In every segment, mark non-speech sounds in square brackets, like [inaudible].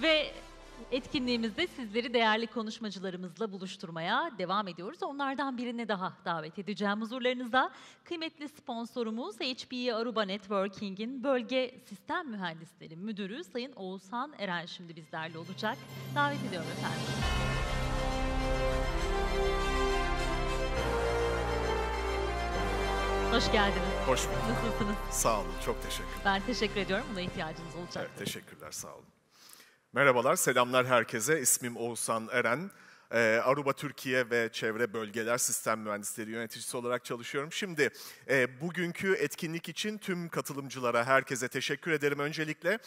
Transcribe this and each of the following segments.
Ve etkinliğimizde sizleri değerli konuşmacılarımızla buluşturmaya devam ediyoruz. Onlardan birini daha davet edeceğim huzurlarınızda. Kıymetli sponsorumuz HPE Aruba Networking'in Bölge Sistem Mühendisleri Müdürü Sayın Oğuzhan Eren şimdi bizlerle olacak. Davet ediyorum efendim. Hoş geldiniz. Hoş bulduk. Nasılsınız? Sağ olun, çok teşekkür Ben teşekkür ediyorum. Buna ihtiyacınız olacak. Evet, teşekkürler, sağ olun. Merhabalar, selamlar herkese. İsmim Oğuzhan Eren. Ee, Aruba Türkiye ve Çevre Bölgeler Sistem Mühendisleri Yöneticisi olarak çalışıyorum. Şimdi e, bugünkü etkinlik için tüm katılımcılara, herkese teşekkür ederim öncelikle.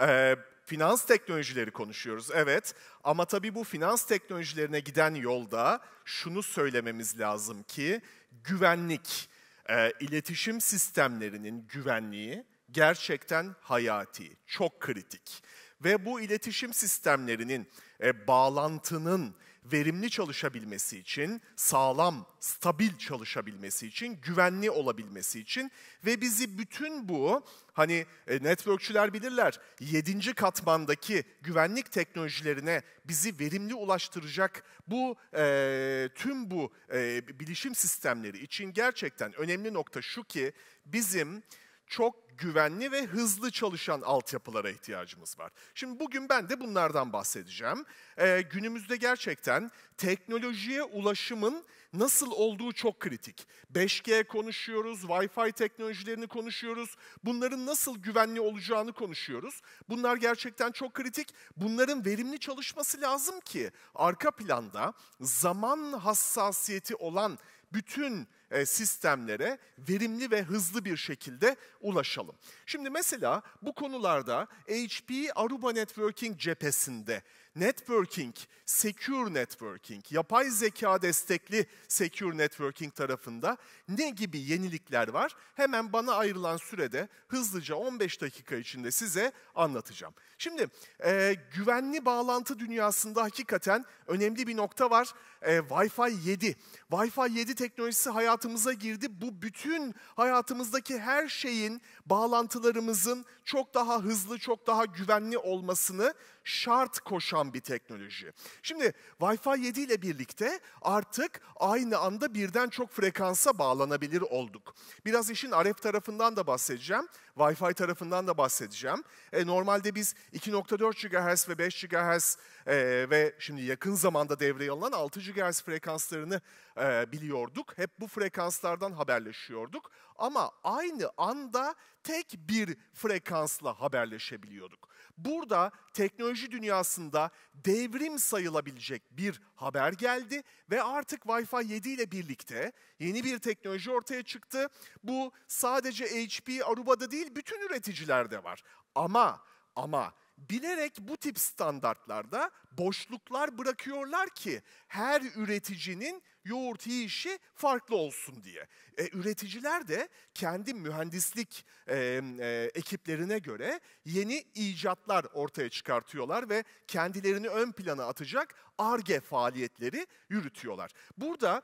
E, finans teknolojileri konuşuyoruz, evet. Ama tabii bu finans teknolojilerine giden yolda şunu söylememiz lazım ki güvenlik, e, iletişim sistemlerinin güvenliği gerçekten hayati, çok kritik. Ve bu iletişim sistemlerinin e, bağlantının verimli çalışabilmesi için, sağlam, stabil çalışabilmesi için, güvenli olabilmesi için ve bizi bütün bu hani e, networkçüler bilirler 7. katmandaki güvenlik teknolojilerine bizi verimli ulaştıracak bu e, tüm bu e, bilişim sistemleri için gerçekten önemli nokta şu ki bizim çok güvenli ve hızlı çalışan altyapılara ihtiyacımız var. Şimdi bugün ben de bunlardan bahsedeceğim. Ee, günümüzde gerçekten teknolojiye ulaşımın nasıl olduğu çok kritik. 5G konuşuyoruz, Wi-Fi teknolojilerini konuşuyoruz. Bunların nasıl güvenli olacağını konuşuyoruz. Bunlar gerçekten çok kritik. Bunların verimli çalışması lazım ki arka planda zaman hassasiyeti olan bütün e, sistemlere verimli ve hızlı bir şekilde ulaşalım. Şimdi mesela bu konularda HP Aruba Networking cephesinde networking, secure networking, yapay zeka destekli secure networking tarafında ne gibi yenilikler var? Hemen bana ayrılan sürede hızlıca 15 dakika içinde size anlatacağım. Şimdi e, güvenli bağlantı dünyasında hakikaten önemli bir nokta var. E, Wi-Fi 7. Wi-Fi 7 teknolojisi hayatımıza girdi. Bu bütün hayatımızdaki her şeyin, bağlantılarımızın çok daha hızlı, çok daha güvenli olmasını şart koşan bir teknoloji. Şimdi Wi-Fi 7 ile birlikte artık aynı anda birden çok frekansa bağlanabilir olduk. Biraz işin RF tarafından da bahsedeceğim. Wi-Fi tarafından da bahsedeceğim. E, normalde biz 2.4 GHz ve 5 GHz e, ve şimdi yakın zamanda devreye alınan 6 GHz frekanslarını e, biliyorduk. Hep bu frekanslardan haberleşiyorduk. Ama aynı anda tek bir frekansla haberleşebiliyorduk. Burada teknoloji dünyasında devrim sayılabilecek bir haber geldi ve artık Wi-Fi 7 ile birlikte yeni bir teknoloji ortaya çıktı. Bu sadece HP, Aruba'da değil bütün üreticilerde var. Ama ama bilerek bu tip standartlarda boşluklar bırakıyorlar ki her üreticinin yoğurt yiyişi farklı olsun diye. E, üreticiler de kendi mühendislik e, e, ekiplerine göre yeni icatlar ortaya çıkartıyorlar ve kendilerini ön plana atacak ARGE faaliyetleri yürütüyorlar. Burada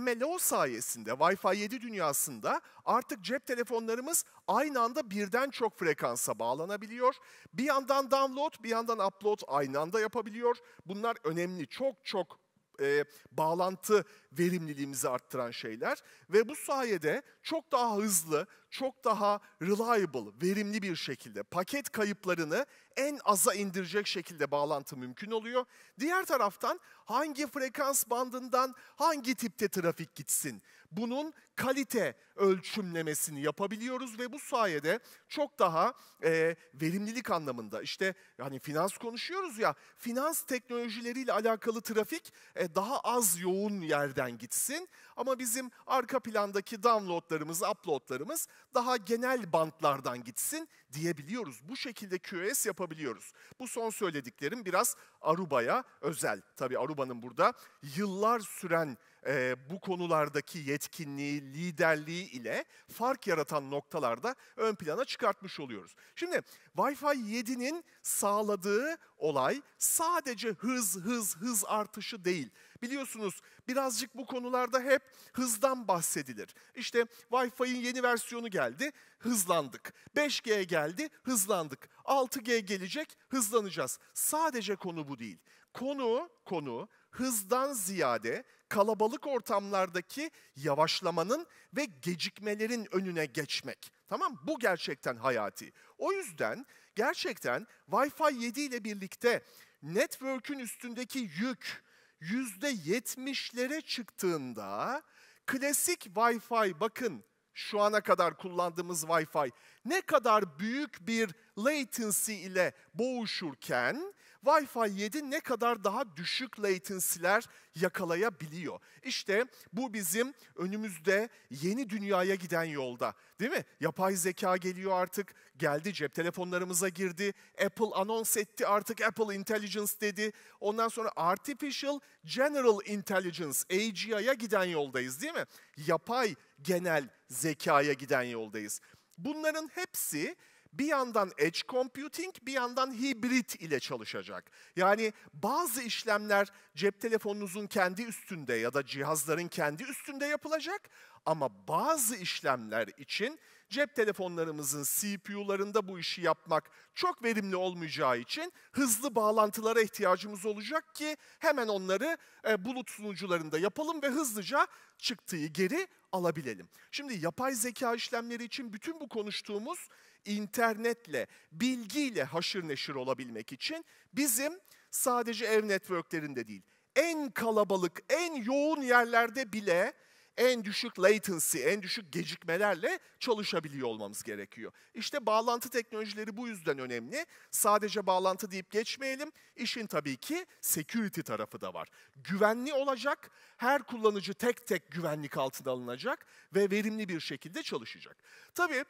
MLO sayesinde Wi-Fi 7 dünyasında artık cep telefonlarımız aynı anda birden çok frekansa bağlanabiliyor. Bir yandan download, bir yandan upload aynı anda yapabiliyor. Bunlar önemli, çok çok e, bağlantı verimliliğimizi arttıran şeyler ve bu sayede çok daha hızlı, çok daha reliable, verimli bir şekilde paket kayıplarını en aza indirecek şekilde bağlantı mümkün oluyor. Diğer taraftan hangi frekans bandından hangi tipte trafik gitsin? Bunun kalite ölçümlemesini yapabiliyoruz ve bu sayede çok daha e, verimlilik anlamında işte yani finans konuşuyoruz ya finans teknolojileriyle alakalı trafik e, daha az yoğun yerden gitsin ama bizim arka plandaki downloadlarımız, uploadlarımız daha genel bantlardan gitsin diyebiliyoruz. Bu şekilde QoS yapabiliyoruz. Bu son söylediklerim biraz Aruba'ya özel. Tabii Aruba'nın burada yıllar süren e, bu konulardaki yetkinliği, liderliği ile fark yaratan noktalarda ön plana çıkartmış oluyoruz. Şimdi Wi-Fi 7'nin sağladığı olay sadece hız, hız, hız artışı değil. Biliyorsunuz birazcık bu konularda hep hızdan bahsedilir. İşte Wi-Fi'nin yeni versiyonu geldi, hızlandık. 5G geldi, hızlandık. 6G gelecek, hızlanacağız. Sadece konu bu değil. Konu, konu hızdan ziyade kalabalık ortamlardaki yavaşlamanın ve gecikmelerin önüne geçmek. Tamam Bu gerçekten hayati. O yüzden gerçekten Wi-Fi 7 ile birlikte network'ün üstündeki yük %70'lere çıktığında klasik Wi-Fi bakın şu ana kadar kullandığımız Wi-Fi ne kadar büyük bir latency ile boğuşurken Wi-Fi 7 ne kadar daha düşük latency'ler yakalayabiliyor. İşte bu bizim önümüzde yeni dünyaya giden yolda. Değil mi? Yapay zeka geliyor artık. Geldi cep telefonlarımıza girdi. Apple anons etti artık Apple Intelligence dedi. Ondan sonra Artificial General Intelligence AGI'ya giden yoldayız değil mi? Yapay genel zekaya giden yoldayız. Bunların hepsi bir yandan edge computing, bir yandan hibrit ile çalışacak. Yani bazı işlemler cep telefonunuzun kendi üstünde ya da cihazların kendi üstünde yapılacak ama bazı işlemler için cep telefonlarımızın CPU'larında bu işi yapmak çok verimli olmayacağı için hızlı bağlantılara ihtiyacımız olacak ki hemen onları e, bulut sunucularında yapalım ve hızlıca çıktığı geri alabilelim. Şimdi yapay zeka işlemleri için bütün bu konuştuğumuz internetle, bilgiyle haşır neşir olabilmek için bizim sadece ev networklerinde değil, en kalabalık, en yoğun yerlerde bile en düşük latency, en düşük gecikmelerle çalışabiliyor olmamız gerekiyor. İşte bağlantı teknolojileri bu yüzden önemli. Sadece bağlantı deyip geçmeyelim. İşin tabii ki security tarafı da var. Güvenli olacak, her kullanıcı tek tek güvenlik altına alınacak ve verimli bir şekilde çalışacak. Tabii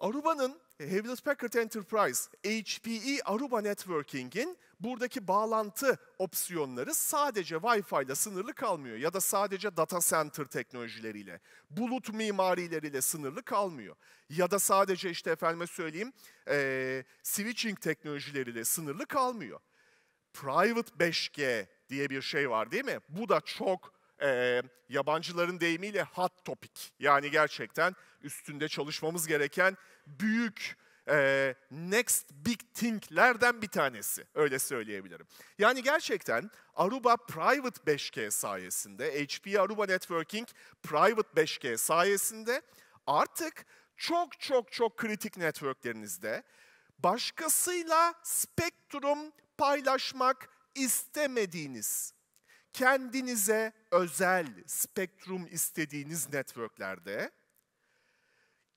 Aruba'nın Hewlett Packard Enterprise, HPE Aruba Networking'in buradaki bağlantı opsiyonları sadece Wi-Fi ile sınırlı kalmıyor ya da sadece data center teknolojileriyle, bulut mimarileriyle sınırlı kalmıyor. Ya da sadece işte efendime söyleyeyim e, switching teknolojileriyle sınırlı kalmıyor. Private 5G diye bir şey var değil mi? Bu da çok e, yabancıların deyimiyle hot topic. Yani gerçekten üstünde çalışmamız gereken büyük e, next big thing'lerden bir tanesi. Öyle söyleyebilirim. Yani gerçekten Aruba Private 5G sayesinde, HP Aruba Networking Private 5G sayesinde artık çok çok çok kritik networklerinizde başkasıyla spektrum paylaşmak istemediğiniz, kendinize özel spektrum istediğiniz networklerde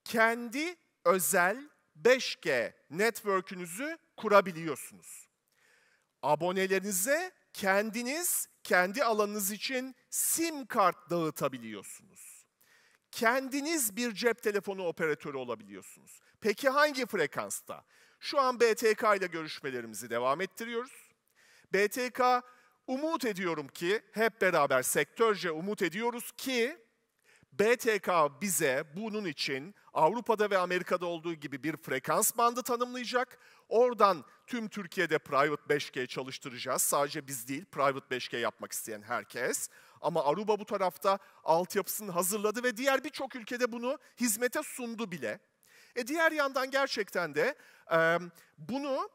kendi özel 5G network'ünüzü kurabiliyorsunuz. Abonelerinize kendiniz kendi alanınız için SIM kart dağıtabiliyorsunuz. Kendiniz bir cep telefonu operatörü olabiliyorsunuz. Peki hangi frekansta? Şu an BTK ile görüşmelerimizi devam ettiriyoruz. BTK umut ediyorum ki hep beraber sektörce umut ediyoruz ki BTK bize bunun için Avrupa'da ve Amerika'da olduğu gibi bir frekans bandı tanımlayacak. Oradan tüm Türkiye'de Private 5G çalıştıracağız. Sadece biz değil, Private 5G yapmak isteyen herkes. Ama Aruba bu tarafta altyapısını hazırladı ve diğer birçok ülkede bunu hizmete sundu bile. E diğer yandan gerçekten de e, bunu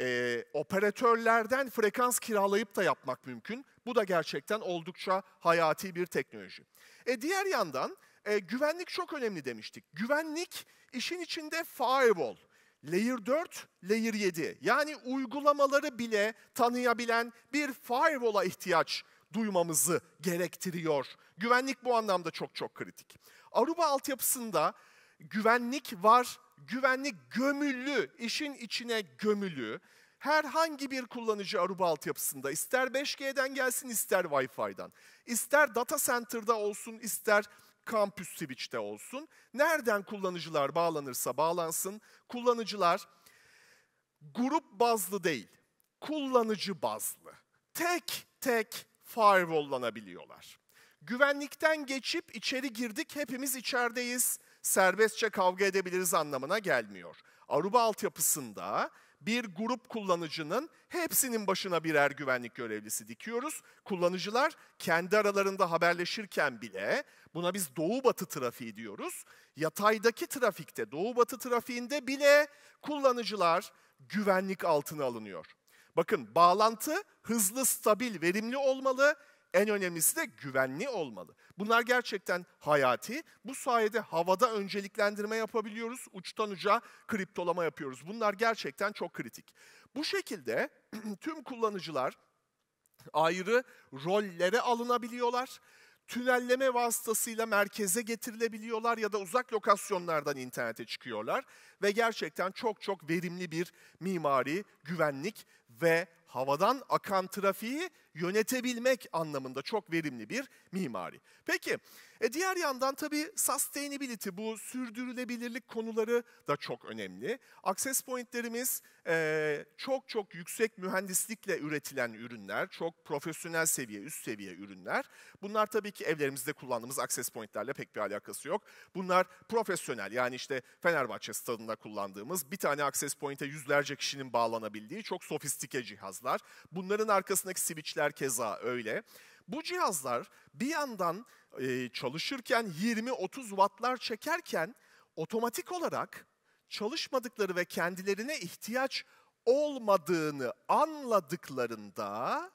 e, operatörlerden frekans kiralayıp da yapmak mümkün. Bu da gerçekten oldukça hayati bir teknoloji. E, diğer yandan e, güvenlik çok önemli demiştik. Güvenlik işin içinde firewall, Layer 4, Layer 7 yani uygulamaları bile tanıyabilen bir firewall'a ihtiyaç duymamızı gerektiriyor. Güvenlik bu anlamda çok çok kritik. Aruba altyapısında güvenlik var, güvenlik gömülü, işin içine gömülü. Herhangi bir kullanıcı Aruba altyapısında ister 5G'den gelsin ister Wi-Fi'den, ister data center'da olsun ister kampüs switch'te olsun. Nereden kullanıcılar bağlanırsa bağlansın, kullanıcılar grup bazlı değil, kullanıcı bazlı. Tek tek firewall'lanabiliyorlar. Güvenlikten geçip içeri girdik, hepimiz içerideyiz, serbestçe kavga edebiliriz anlamına gelmiyor. Aruba altyapısında bir grup kullanıcının hepsinin başına birer güvenlik görevlisi dikiyoruz. Kullanıcılar kendi aralarında haberleşirken bile buna biz doğu batı trafiği diyoruz. Yataydaki trafikte, doğu batı trafiğinde bile kullanıcılar güvenlik altına alınıyor. Bakın bağlantı hızlı, stabil, verimli olmalı. En önemlisi de güvenli olmalı. Bunlar gerçekten hayati. Bu sayede havada önceliklendirme yapabiliyoruz. Uçtan uca kriptolama yapıyoruz. Bunlar gerçekten çok kritik. Bu şekilde [clears throat] tüm kullanıcılar ayrı rollere alınabiliyorlar. Tünelleme vasıtasıyla merkeze getirilebiliyorlar ya da uzak lokasyonlardan internete çıkıyorlar ve gerçekten çok çok verimli bir mimari, güvenlik ve havadan akan trafiği yönetebilmek anlamında çok verimli bir mimari. Peki, e diğer yandan tabii sustainability, bu sürdürülebilirlik konuları da çok önemli. Access pointlerimiz e, çok çok yüksek mühendislikle üretilen ürünler, çok profesyonel seviye, üst seviye ürünler. Bunlar tabii ki evlerimizde kullandığımız access pointlerle pek bir alakası yok. Bunlar profesyonel, yani işte Fenerbahçe stadında kullandığımız bir tane access point'e yüzlerce kişinin bağlanabildiği çok sofistike cihazlar. Bunların arkasındaki switchler keza öyle. Bu cihazlar bir yandan e, çalışırken 20-30 wattlar çekerken otomatik olarak çalışmadıkları ve kendilerine ihtiyaç olmadığını anladıklarında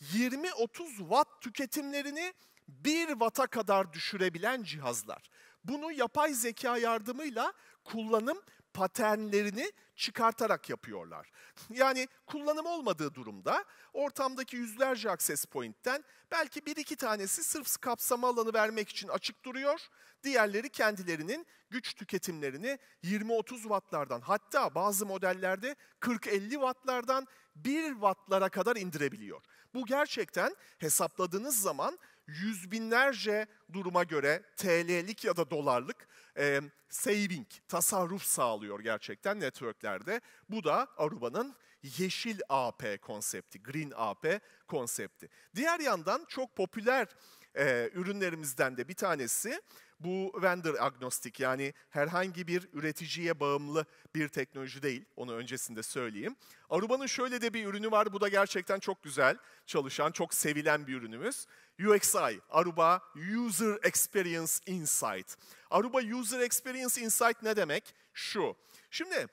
20-30 watt tüketimlerini 1 watt'a kadar düşürebilen cihazlar. Bunu yapay zeka yardımıyla kullanım paternlerini çıkartarak yapıyorlar. [laughs] Yani kullanım olmadığı durumda ortamdaki yüzlerce access point'ten belki bir iki tanesi sırf kapsama alanı vermek için açık duruyor. Diğerleri kendilerinin güç tüketimlerini 20-30 wattlardan hatta bazı modellerde 40-50 wattlardan 1 wattlara kadar indirebiliyor. Bu gerçekten hesapladığınız zaman yüz binlerce duruma göre TL'lik ya da dolarlık e, saving, tasarruf sağlıyor gerçekten networklerde. Bu da Aruba'nın yeşil AP konsepti, Green AP konsepti. Diğer yandan çok popüler e, ürünlerimizden de bir tanesi bu vendor agnostik yani herhangi bir üreticiye bağımlı bir teknoloji değil. Onu öncesinde söyleyeyim. Aruba'nın şöyle de bir ürünü var. Bu da gerçekten çok güzel çalışan, çok sevilen bir ürünümüz. UXI, Aruba User Experience Insight. Aruba User Experience Insight ne demek? Şu. Şimdi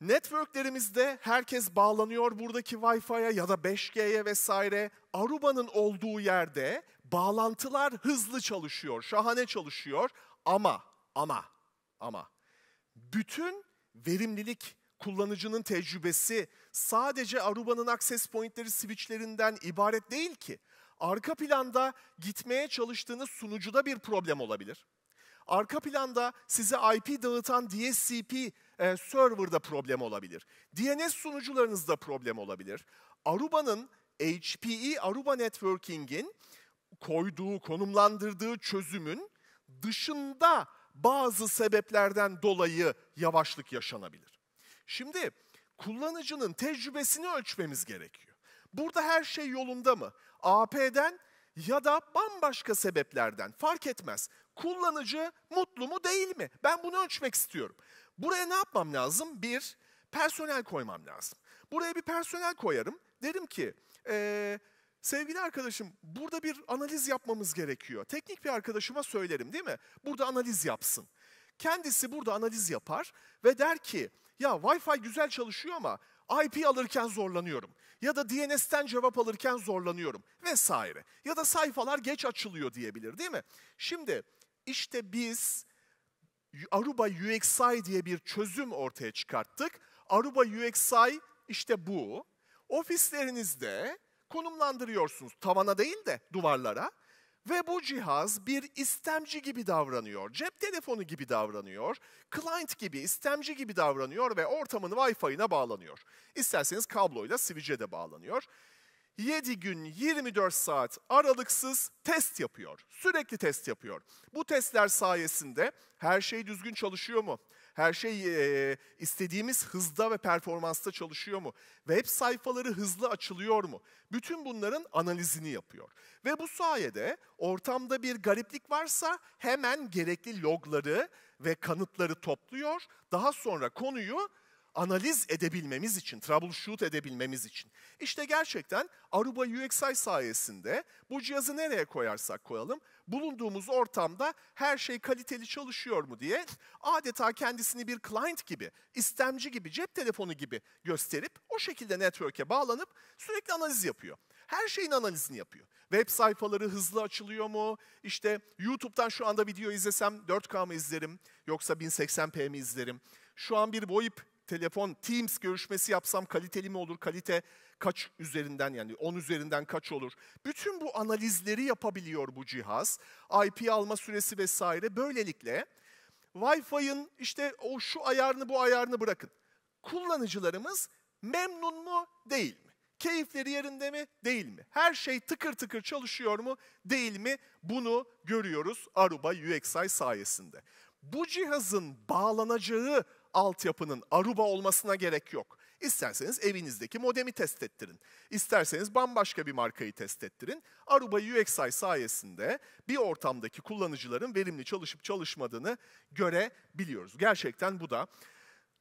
networklerimizde herkes bağlanıyor buradaki Wi-Fi'ye ya da 5G'ye vesaire. Aruba'nın olduğu yerde bağlantılar hızlı çalışıyor, şahane çalışıyor ama ama ama bütün verimlilik kullanıcının tecrübesi sadece Aruba'nın access pointleri switchlerinden ibaret değil ki. Arka planda gitmeye çalıştığınız sunucuda bir problem olabilir. Arka planda size IP dağıtan DSCP e, server'da problem olabilir. DNS sunucularınızda problem olabilir. Aruba'nın HPE Aruba Networking'in koyduğu, konumlandırdığı çözümün dışında bazı sebeplerden dolayı yavaşlık yaşanabilir. Şimdi kullanıcının tecrübesini ölçmemiz gerekiyor. Burada her şey yolunda mı? AP'den ya da bambaşka sebeplerden fark etmez. Kullanıcı mutlu mu değil mi? Ben bunu ölçmek istiyorum. Buraya ne yapmam lazım? Bir, personel koymam lazım. Buraya bir personel koyarım. Derim ki, ee, sevgili arkadaşım burada bir analiz yapmamız gerekiyor. Teknik bir arkadaşıma söylerim değil mi? Burada analiz yapsın. Kendisi burada analiz yapar ve der ki, ya Wi-Fi güzel çalışıyor ama IP alırken zorlanıyorum. Ya da DNS'ten cevap alırken zorlanıyorum vesaire. Ya da sayfalar geç açılıyor diyebilir değil mi? Şimdi işte biz Aruba UXI diye bir çözüm ortaya çıkarttık. Aruba UXI işte bu. Ofislerinizde konumlandırıyorsunuz tavana değil de duvarlara. Ve bu cihaz bir istemci gibi davranıyor, cep telefonu gibi davranıyor, client gibi, istemci gibi davranıyor ve ortamın Wi-Fi'ine bağlanıyor. İsterseniz kabloyla switch'e de bağlanıyor. 7 gün 24 saat aralıksız test yapıyor. Sürekli test yapıyor. Bu testler sayesinde her şey düzgün çalışıyor mu? Her şey e, istediğimiz hızda ve performansta çalışıyor mu? Web sayfaları hızlı açılıyor mu? Bütün bunların analizini yapıyor. Ve bu sayede ortamda bir gariplik varsa hemen gerekli logları ve kanıtları topluyor. Daha sonra konuyu analiz edebilmemiz için, troubleshoot edebilmemiz için. İşte gerçekten Aruba UXI sayesinde bu cihazı nereye koyarsak koyalım, bulunduğumuz ortamda her şey kaliteli çalışıyor mu diye adeta kendisini bir client gibi, istemci gibi, cep telefonu gibi gösterip o şekilde network'e bağlanıp sürekli analiz yapıyor. Her şeyin analizini yapıyor. Web sayfaları hızlı açılıyor mu? İşte YouTube'dan şu anda video izlesem 4K mı izlerim yoksa 1080p mi izlerim? Şu an bir VoIP telefon Teams görüşmesi yapsam kaliteli mi olur? Kalite kaç üzerinden yani 10 üzerinden kaç olur? Bütün bu analizleri yapabiliyor bu cihaz. IP alma süresi vesaire. Böylelikle Wi-Fi'ın işte o şu ayarını bu ayarını bırakın. Kullanıcılarımız memnun mu değil mi? Keyifleri yerinde mi değil mi? Her şey tıkır tıkır çalışıyor mu değil mi? Bunu görüyoruz Aruba UXI sayesinde. Bu cihazın bağlanacağı altyapının Aruba olmasına gerek yok. İsterseniz evinizdeki modemi test ettirin. İsterseniz bambaşka bir markayı test ettirin. Aruba UXI sayesinde bir ortamdaki kullanıcıların verimli çalışıp çalışmadığını görebiliyoruz. Gerçekten bu da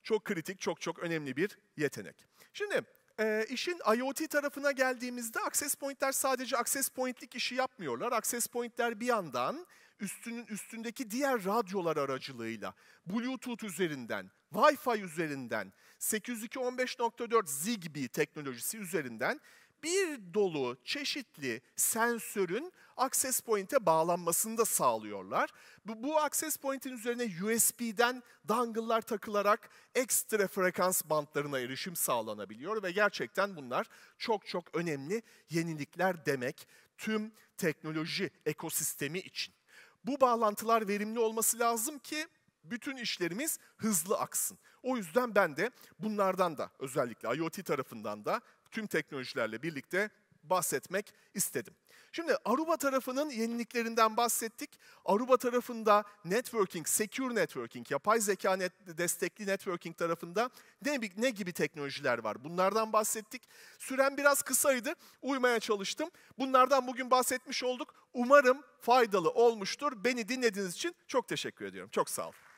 çok kritik, çok çok önemli bir yetenek. Şimdi e, işin IoT tarafına geldiğimizde access point'ler sadece access point'lik işi yapmıyorlar. Access point'ler bir yandan üstünün üstündeki diğer radyolar aracılığıyla Bluetooth üzerinden, Wi-Fi üzerinden, 802.15.4 Zigbee teknolojisi üzerinden bir dolu çeşitli sensörün access point'e bağlanmasını da sağlıyorlar. Bu, bu access point'in üzerine USB'den dongle'lar takılarak ekstra frekans bantlarına erişim sağlanabiliyor ve gerçekten bunlar çok çok önemli yenilikler demek tüm teknoloji ekosistemi için. Bu bağlantılar verimli olması lazım ki bütün işlerimiz hızlı aksın. O yüzden ben de bunlardan da özellikle IoT tarafından da tüm teknolojilerle birlikte bahsetmek istedim. Şimdi Aruba tarafının yeniliklerinden bahsettik. Aruba tarafında networking, secure networking, yapay zeka net, destekli networking tarafında ne, ne gibi teknolojiler var? Bunlardan bahsettik. Süren biraz kısaydı, uymaya çalıştım. Bunlardan bugün bahsetmiş olduk. Umarım faydalı olmuştur. Beni dinlediğiniz için çok teşekkür ediyorum. Çok sağ olun.